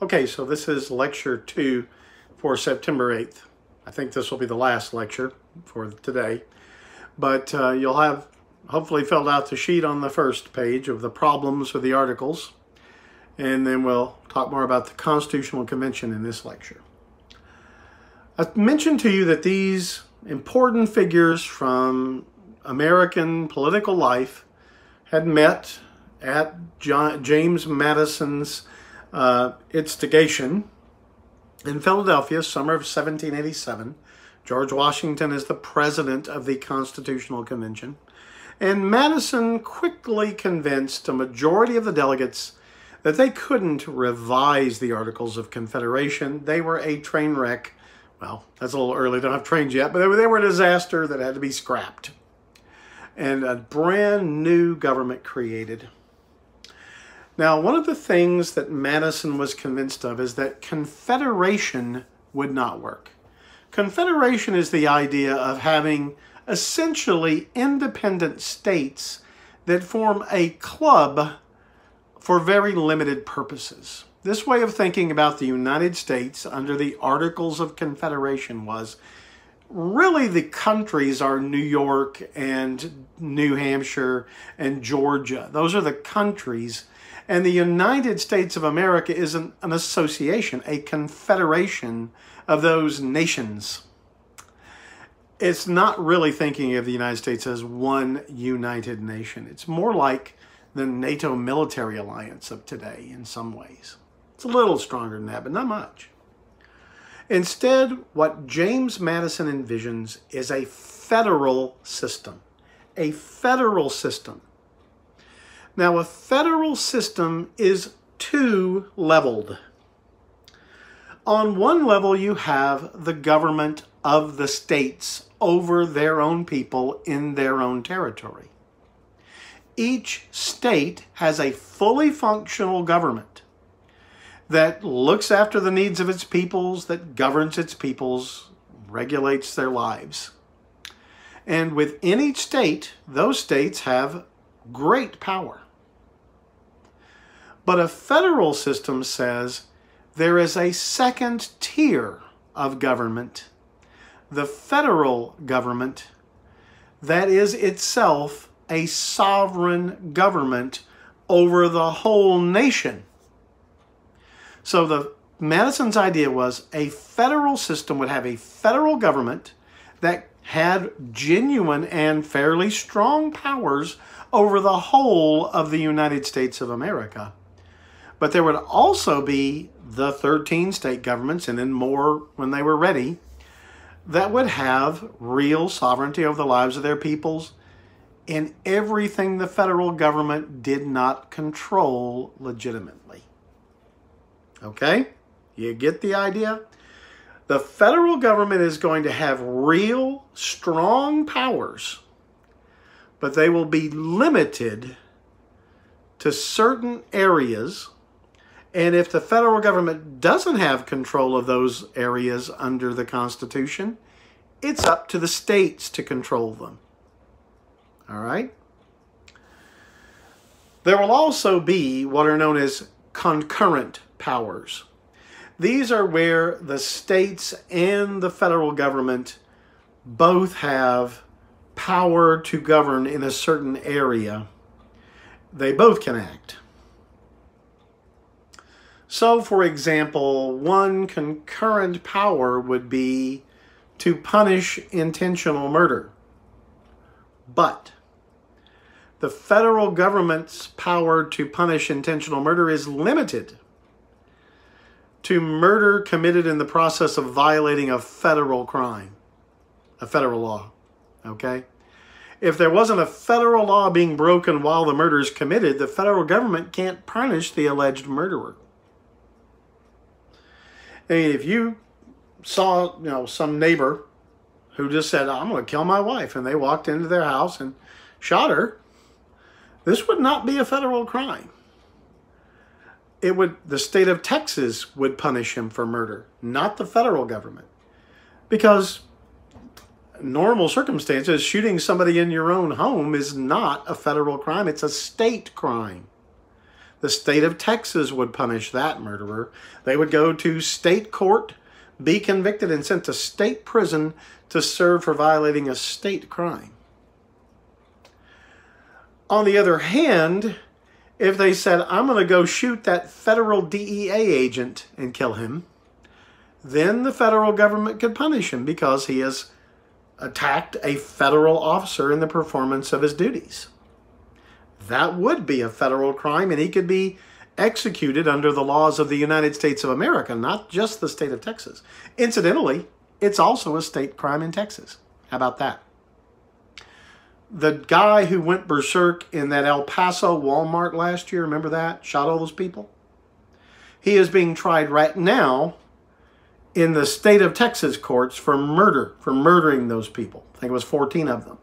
Okay, so this is lecture two for September 8th. I think this will be the last lecture for today, but uh, you'll have hopefully filled out the sheet on the first page of the problems of the articles, and then we'll talk more about the Constitutional Convention in this lecture. I mentioned to you that these important figures from American political life had met at John, James Madison's uh, instigation in Philadelphia, summer of 1787. George Washington is the president of the Constitutional Convention. And Madison quickly convinced a majority of the delegates that they couldn't revise the Articles of Confederation. They were a train wreck. Well, that's a little early, don't have trains yet, but they were, they were a disaster that had to be scrapped. And a brand new government created. Now, one of the things that Madison was convinced of is that confederation would not work. Confederation is the idea of having essentially independent states that form a club for very limited purposes. This way of thinking about the United States under the Articles of Confederation was really the countries are New York and New Hampshire and Georgia. Those are the countries and the United States of America is an, an association, a confederation of those nations. It's not really thinking of the United States as one united nation. It's more like the NATO military alliance of today in some ways. It's a little stronger than that, but not much. Instead, what James Madison envisions is a federal system. A federal system now, a federal system is two leveled. On one level, you have the government of the states over their own people in their own territory. Each state has a fully functional government that looks after the needs of its peoples, that governs its peoples, regulates their lives. And within each state, those states have great power. But a federal system says there is a second tier of government, the federal government, that is itself a sovereign government over the whole nation. So the Madison's idea was a federal system would have a federal government that had genuine and fairly strong powers over the whole of the United States of America. But there would also be the 13 state governments, and then more when they were ready, that would have real sovereignty over the lives of their peoples in everything the federal government did not control legitimately. Okay? You get the idea? The federal government is going to have real, strong powers, but they will be limited to certain areas and if the federal government doesn't have control of those areas under the Constitution, it's up to the states to control them. All right? There will also be what are known as concurrent powers. These are where the states and the federal government both have power to govern in a certain area. They both can act. So, for example, one concurrent power would be to punish intentional murder. But the federal government's power to punish intentional murder is limited to murder committed in the process of violating a federal crime, a federal law. Okay? If there wasn't a federal law being broken while the murder is committed, the federal government can't punish the alleged murderer. I mean, if you saw, you know, some neighbor who just said, I'm going to kill my wife, and they walked into their house and shot her, this would not be a federal crime. It would, the state of Texas would punish him for murder, not the federal government. Because normal circumstances, shooting somebody in your own home is not a federal crime, it's a state crime. The state of Texas would punish that murderer. They would go to state court, be convicted, and sent to state prison to serve for violating a state crime. On the other hand, if they said, I'm going to go shoot that federal DEA agent and kill him, then the federal government could punish him because he has attacked a federal officer in the performance of his duties. That would be a federal crime, and he could be executed under the laws of the United States of America, not just the state of Texas. Incidentally, it's also a state crime in Texas. How about that? The guy who went berserk in that El Paso Walmart last year, remember that? Shot all those people? He is being tried right now in the state of Texas courts for murder, for murdering those people. I think it was 14 of them.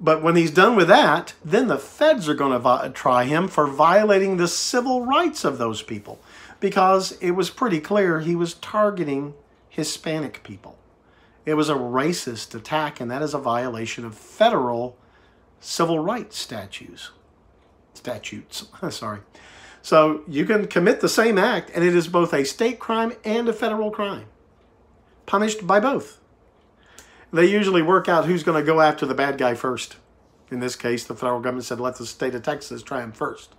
But when he's done with that, then the feds are going to try him for violating the civil rights of those people because it was pretty clear he was targeting Hispanic people. It was a racist attack, and that is a violation of federal civil rights statutes. Statutes, sorry. So you can commit the same act, and it is both a state crime and a federal crime, punished by both. They usually work out who's going to go after the bad guy first. In this case, the federal government said, let the state of Texas try him first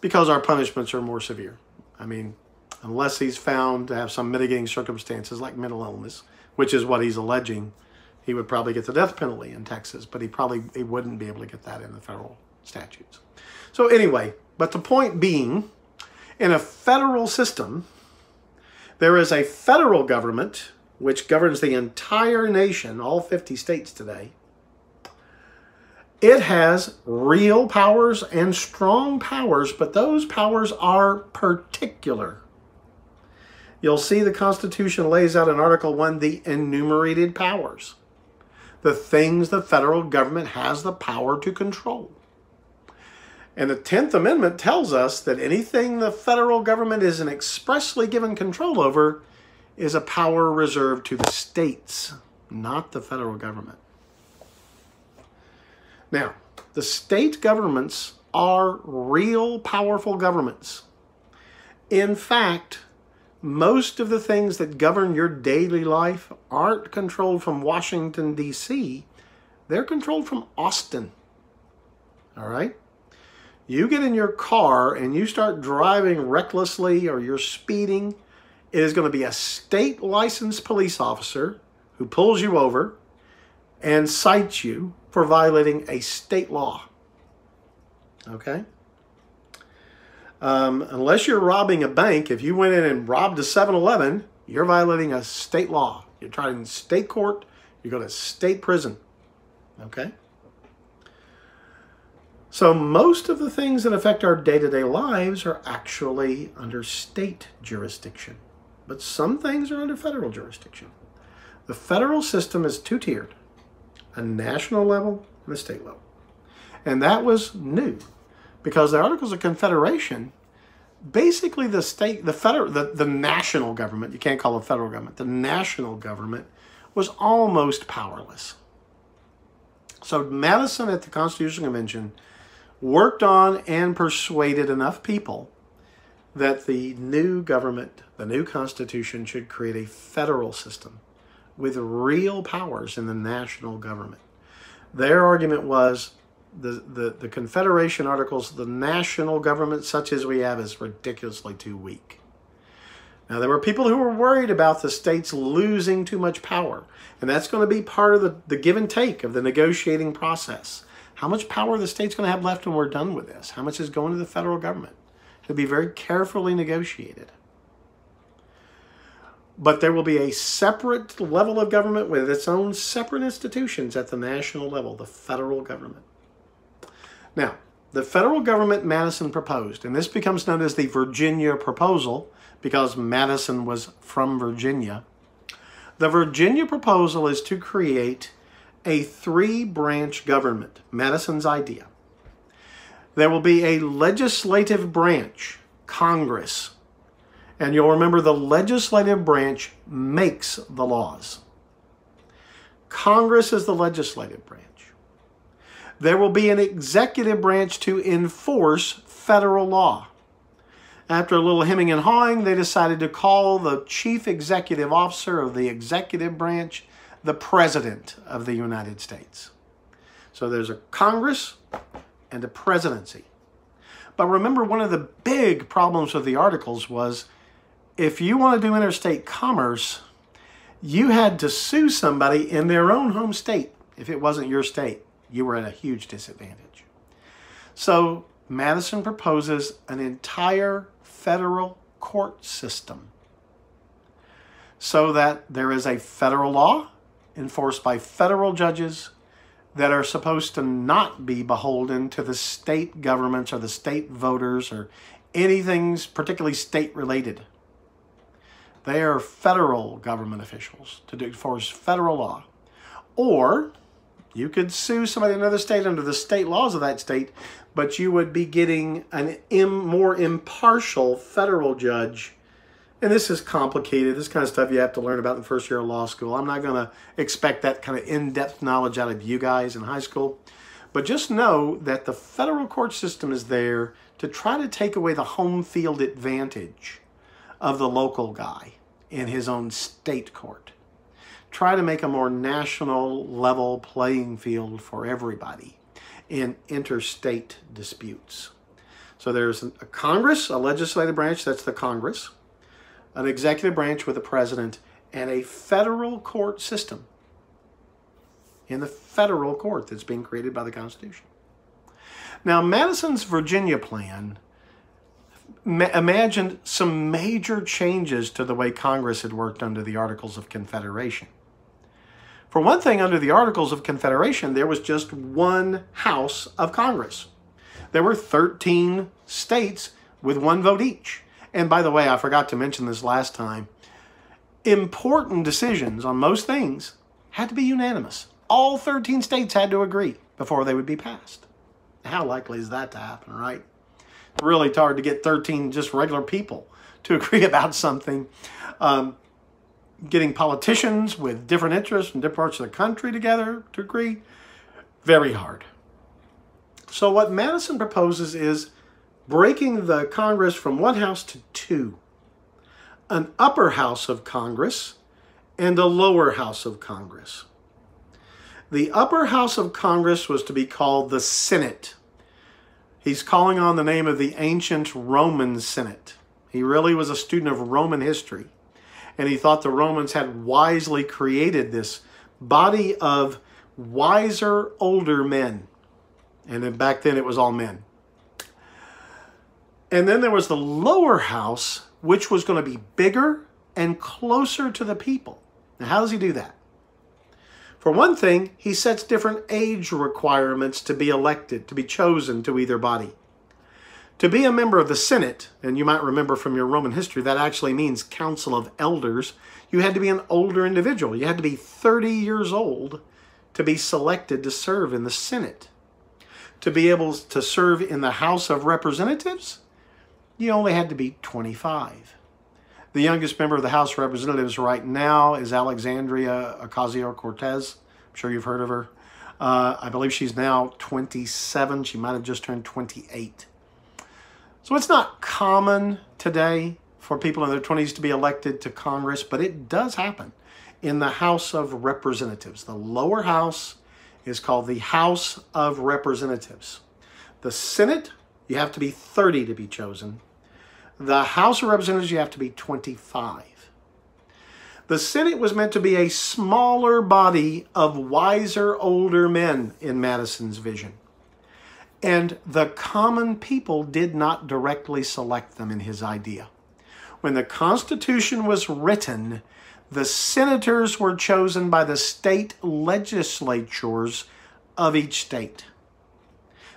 because our punishments are more severe. I mean, unless he's found to have some mitigating circumstances like mental illness, which is what he's alleging, he would probably get the death penalty in Texas, but he probably he wouldn't be able to get that in the federal statutes. So anyway, but the point being, in a federal system, there is a federal government which governs the entire nation, all 50 states today. It has real powers and strong powers, but those powers are particular. You'll see the Constitution lays out in Article 1 the enumerated powers, the things the federal government has the power to control. And the 10th Amendment tells us that anything the federal government isn't expressly given control over is a power reserved to the states, not the federal government. Now, the state governments are real powerful governments. In fact, most of the things that govern your daily life aren't controlled from Washington, D.C., they're controlled from Austin. All right? You get in your car and you start driving recklessly or you're speeding, it is going to be a state licensed police officer who pulls you over and cites you for violating a state law. Okay? Um, unless you're robbing a bank, if you went in and robbed a 7 Eleven, you're violating a state law. You're tried in state court, you go to state prison. Okay? So, most of the things that affect our day to day lives are actually under state jurisdiction, but some things are under federal jurisdiction. The federal system is two tiered a national level and a state level. And that was new because the Articles of Confederation, basically the state, the federal, the, the national government, you can't call it federal government, the national government was almost powerless. So Madison at the Constitutional Convention worked on and persuaded enough people that the new government, the new Constitution, should create a federal system with real powers in the national government. Their argument was the, the, the Confederation Articles, the national government such as we have is ridiculously too weak. Now, there were people who were worried about the states losing too much power, and that's going to be part of the, the give and take of the negotiating process. How much power are the state's going to have left when we're done with this? How much is going to the federal government? It'll be very carefully negotiated. But there will be a separate level of government with its own separate institutions at the national level, the federal government. Now, the federal government Madison proposed, and this becomes known as the Virginia proposal because Madison was from Virginia. The Virginia proposal is to create a three branch government, Madison's idea. There will be a legislative branch, Congress, and you'll remember the legislative branch makes the laws. Congress is the legislative branch there will be an executive branch to enforce federal law. After a little hemming and hawing, they decided to call the chief executive officer of the executive branch the President of the United States. So there's a Congress and a presidency. But remember, one of the big problems with the articles was if you want to do interstate commerce, you had to sue somebody in their own home state. If it wasn't your state, you were at a huge disadvantage. So Madison proposes an entire federal court system so that there is a federal law enforced by federal judges that are supposed to not be beholden to the state governments or the state voters or anything particularly state related. They are federal government officials to enforce federal law. Or you could sue somebody in another state under the state laws of that state, but you would be getting an Im, more impartial federal judge. And this is complicated. This kind of stuff you have to learn about in the first year of law school. I'm not going to expect that kind of in-depth knowledge out of you guys in high school. But just know that the federal court system is there to try to take away the home field advantage of the local guy in his own state court try to make a more national level playing field for everybody in interstate disputes. So there's a Congress, a legislative branch, that's the Congress, an executive branch with a president, and a federal court system in the federal court that's being created by the Constitution. Now, Madison's Virginia plan imagined some major changes to the way Congress had worked under the Articles of Confederation. For one thing, under the Articles of Confederation, there was just one House of Congress. There were 13 states with one vote each. And by the way, I forgot to mention this last time. Important decisions on most things had to be unanimous. All 13 states had to agree before they would be passed. How likely is that to happen, right? Really hard to get 13 just regular people to agree about something. Um, getting politicians with different interests from different parts of the country together to agree, very hard. So what Madison proposes is breaking the Congress from one house to two. An upper house of Congress and a lower house of Congress. The upper house of Congress was to be called the Senate. He's calling on the name of the ancient Roman Senate. He really was a student of Roman history and he thought the Romans had wisely created this body of wiser older men. And then back then it was all men. And then there was the lower house, which was going to be bigger and closer to the people. Now, how does he do that? For one thing, he sets different age requirements to be elected, to be chosen to either body. To be a member of the Senate, and you might remember from your Roman history, that actually means council of elders, you had to be an older individual. You had to be 30 years old to be selected to serve in the Senate. To be able to serve in the House of Representatives, you only had to be 25. The youngest member of the House of Representatives right now is Alexandria Ocasio-Cortez. I'm sure you've heard of her. Uh, I believe she's now 27. She might have just turned 28. So it's not common today for people in their 20s to be elected to Congress, but it does happen in the House of Representatives. The lower house is called the House of Representatives. The Senate, you have to be 30 to be chosen. The House of Representatives, you have to be 25. The Senate was meant to be a smaller body of wiser older men in Madison's vision. And the common people did not directly select them in his idea. When the Constitution was written, the senators were chosen by the state legislatures of each state.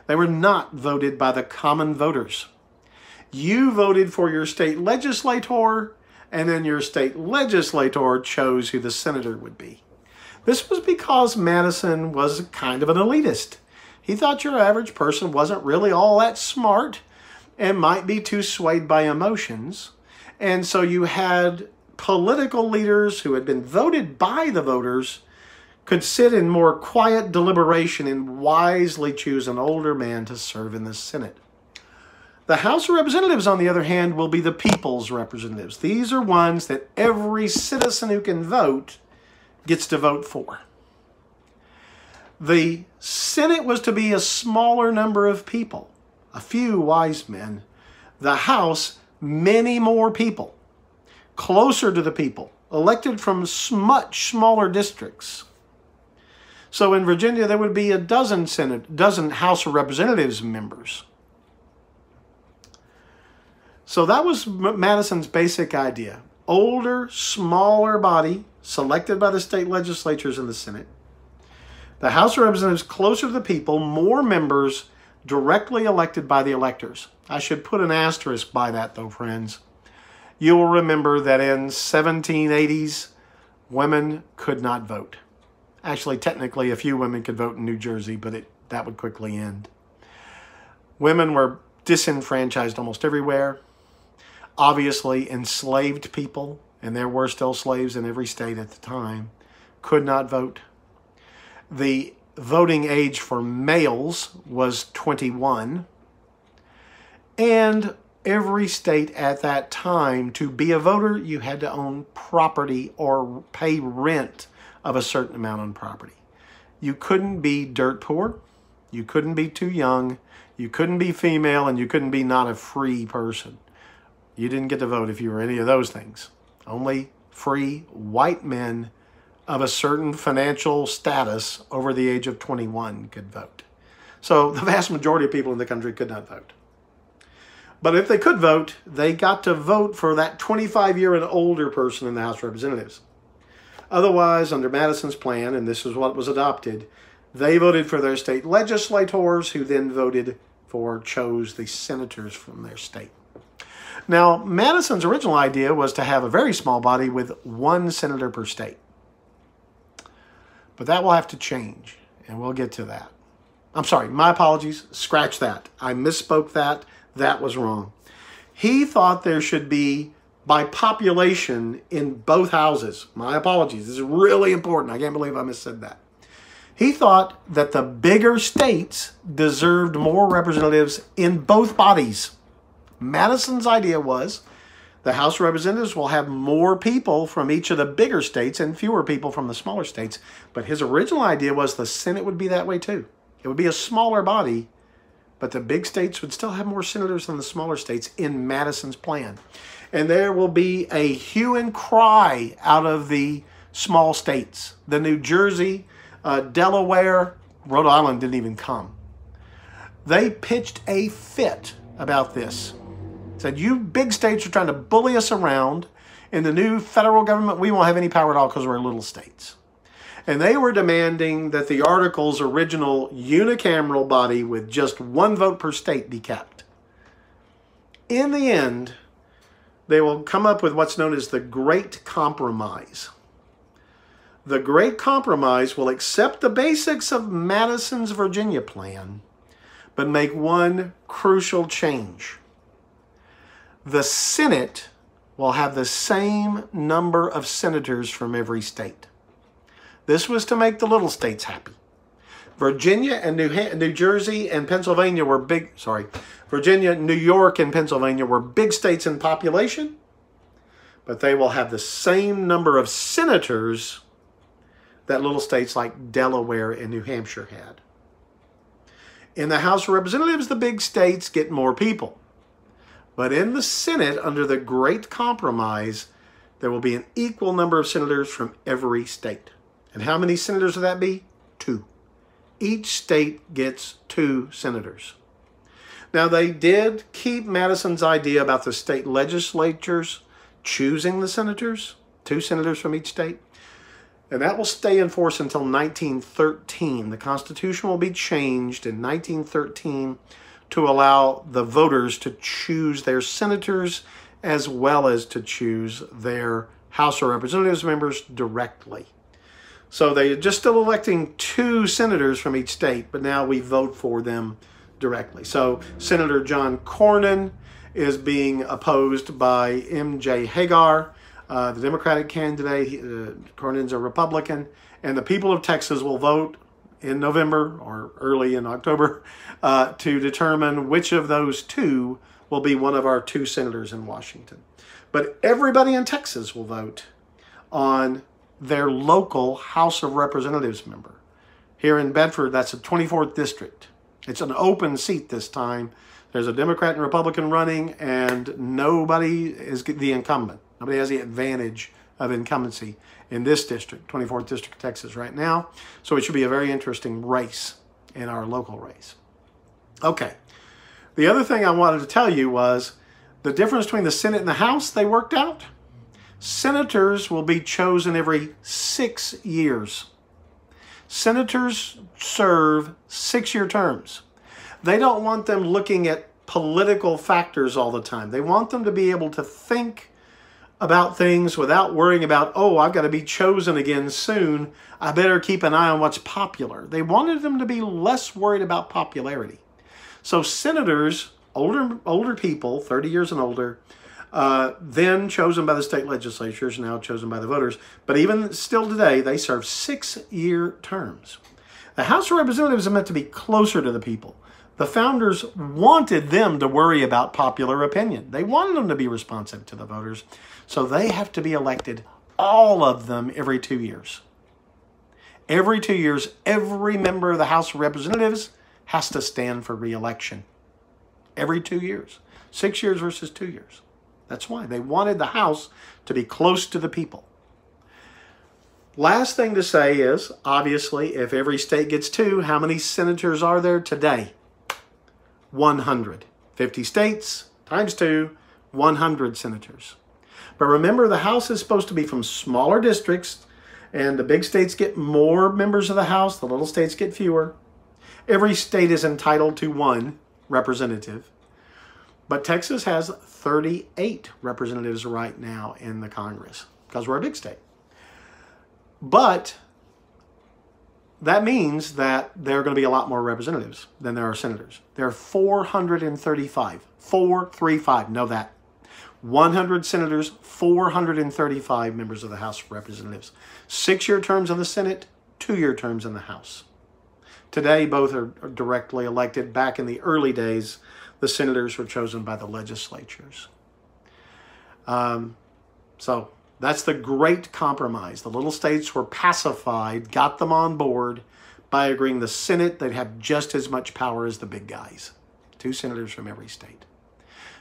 They were not voted by the common voters. You voted for your state legislator, and then your state legislator chose who the senator would be. This was because Madison was kind of an elitist. He thought your average person wasn't really all that smart and might be too swayed by emotions. And so you had political leaders who had been voted by the voters could sit in more quiet deliberation and wisely choose an older man to serve in the Senate. The House of Representatives, on the other hand, will be the people's representatives. These are ones that every citizen who can vote gets to vote for. The Senate was to be a smaller number of people, a few wise men. The House, many more people, closer to the people, elected from much smaller districts. So in Virginia, there would be a dozen Senate, dozen House of Representatives members. So that was Madison's basic idea. Older, smaller body selected by the state legislatures in the Senate. The House of Representatives closer to the people, more members directly elected by the electors. I should put an asterisk by that though, friends. You will remember that in 1780s, women could not vote. Actually, technically, a few women could vote in New Jersey, but it, that would quickly end. Women were disenfranchised almost everywhere obviously enslaved people, and there were still slaves in every state at the time, could not vote. The voting age for males was 21. And every state at that time, to be a voter, you had to own property or pay rent of a certain amount on property. You couldn't be dirt poor. You couldn't be too young. You couldn't be female, and you couldn't be not a free person. You didn't get to vote if you were any of those things. Only free white men of a certain financial status over the age of 21 could vote. So the vast majority of people in the country could not vote. But if they could vote, they got to vote for that 25 year and older person in the House of Representatives. Otherwise, under Madison's plan, and this is what was adopted, they voted for their state legislators who then voted for, chose the senators from their state. Now, Madison's original idea was to have a very small body with one senator per state. But that will have to change, and we'll get to that. I'm sorry, my apologies. Scratch that. I misspoke that. That was wrong. He thought there should be by population in both houses. My apologies. This is really important. I can't believe I missaid that. He thought that the bigger states deserved more representatives in both bodies. Madison's idea was the House of Representatives will have more people from each of the bigger states and fewer people from the smaller states. But his original idea was the Senate would be that way too. It would be a smaller body, but the big states would still have more senators than the smaller states in Madison's plan. And there will be a hue and cry out of the small states. The New Jersey, uh, Delaware, Rhode Island didn't even come. They pitched a fit about this said, you big states are trying to bully us around. In the new federal government, we won't have any power at all because we're little states. And they were demanding that the article's original unicameral body with just one vote per state be kept. In the end, they will come up with what's known as the Great Compromise. The Great Compromise will accept the basics of Madison's Virginia plan, but make one crucial change the Senate will have the same number of senators from every state. This was to make the little states happy. Virginia and New, New Jersey and Pennsylvania were big, sorry, Virginia, New York, and Pennsylvania were big states in population, but they will have the same number of senators that little states like Delaware and New Hampshire had. In the House of Representatives, the big states get more people. But in the Senate, under the Great Compromise, there will be an equal number of senators from every state. And how many senators will that be? Two. Each state gets two senators. Now, they did keep Madison's idea about the state legislatures choosing the senators, two senators from each state. And that will stay in force until 1913. The Constitution will be changed in 1913 to allow the voters to choose their senators as well as to choose their House of Representatives members directly. So they're just still electing two senators from each state, but now we vote for them directly. So Senator John Cornyn is being opposed by M.J. Hegar, uh, the Democratic candidate. Uh, Cornyn's a Republican, and the people of Texas will vote in November or early in October uh, to determine which of those two will be one of our two senators in Washington. But everybody in Texas will vote on their local House of Representatives member. Here in Bedford, that's the 24th district. It's an open seat this time. There's a Democrat and Republican running, and nobody is the incumbent. Nobody has the advantage of incumbency in this district, 24th District of Texas right now. So it should be a very interesting race in our local race. Okay. The other thing I wanted to tell you was the difference between the Senate and the House they worked out. Senators will be chosen every six years. Senators serve six-year terms. They don't want them looking at political factors all the time. They want them to be able to think about things without worrying about, oh, I've got to be chosen again soon. I better keep an eye on what's popular. They wanted them to be less worried about popularity. So senators, older, older people, 30 years and older, uh, then chosen by the state legislatures, now chosen by the voters. But even still today, they serve six-year terms. The House of Representatives are meant to be closer to the people. The founders wanted them to worry about popular opinion. They wanted them to be responsive to the voters. So they have to be elected, all of them, every two years. Every two years, every member of the House of Representatives has to stand for reelection. Every two years. Six years versus two years. That's why. They wanted the House to be close to the people. Last thing to say is, obviously, if every state gets two, how many senators are there today? 100. 50 states times two, 100 senators. But remember, the House is supposed to be from smaller districts, and the big states get more members of the House, the little states get fewer. Every state is entitled to one representative. But Texas has 38 representatives right now in the Congress because we're a big state. But that means that there are going to be a lot more representatives than there are senators. There are 435. 435. Know that. 100 senators, 435 members of the House of Representatives. Six-year terms in the Senate, two-year terms in the House. Today, both are directly elected. Back in the early days, the senators were chosen by the legislatures. Um, so that's the great compromise. The little states were pacified, got them on board by agreeing the Senate, they'd have just as much power as the big guys. Two senators from every state.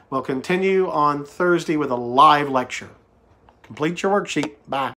We'll continue on Thursday with a live lecture. Complete your worksheet. Bye.